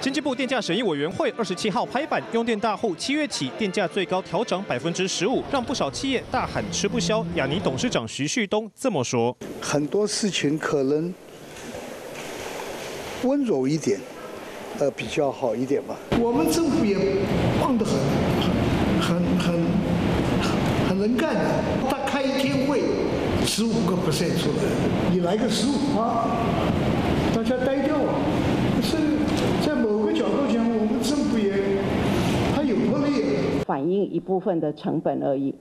经济部电价审议委员会二十七号拍板，用电大户七月起电价最高调涨百分之十五，让不少企业大喊吃不消。亚尼董事长徐旭东这么说：很多事情可能温柔一点，呃，比较好一点吧。我们政府也棒得很，很很很很能干的。他开一天会，十五个 percent 出来，你来个十五啊，大家呆掉啊。是在某个角度讲，我们政府也它有魄力，反映一部分的成本而已。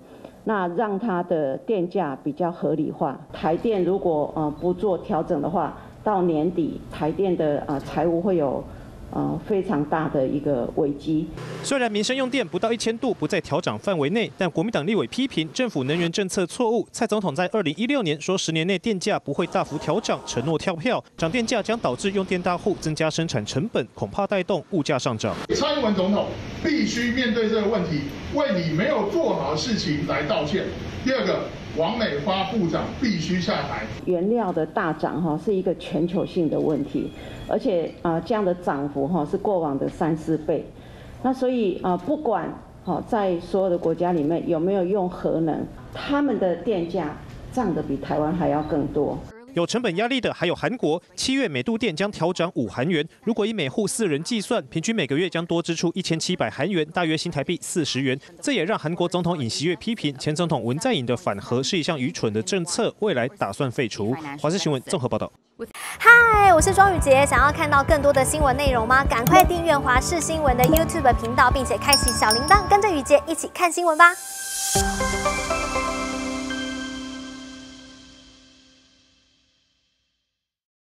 那让它的电价比较合理化。台电如果呃不做调整的话，到年底台电的呃财务会有。呃，非常大的一个危机。虽然民生用电不到一千度不在调涨范围内，但国民党立委批评政府能源政策错误。蔡总统在二零一六年说，十年内电价不会大幅调涨，承诺跳票，涨电价将导致用电大户增加生产成本，恐怕带动物价上涨。蔡英文总统必须面对这个问题，为你没有做好的事情来道歉。第二个。王美花部长必须下台。原料的大涨哈是一个全球性的问题，而且啊这样的涨幅哈是过往的三四倍。那所以啊不管好在所有的国家里面有没有用核能，他们的电价涨得比台湾还要更多。有成本压力的还有韩国，七月每度电将调涨五韩元。如果以每户四人计算，平均每个月将多支出一千七百韩元，大约新台币四十元。这也让韩国总统尹锡悦批评前总统文在寅的反核是一项愚蠢的政策，未来打算废除。华视新闻综合报道。嗨，我是庄宇杰，想要看到更多的新闻内容吗？赶快订阅华视新闻的 YouTube 频道，并且开启小铃铛，跟着宇杰一起看新闻吧。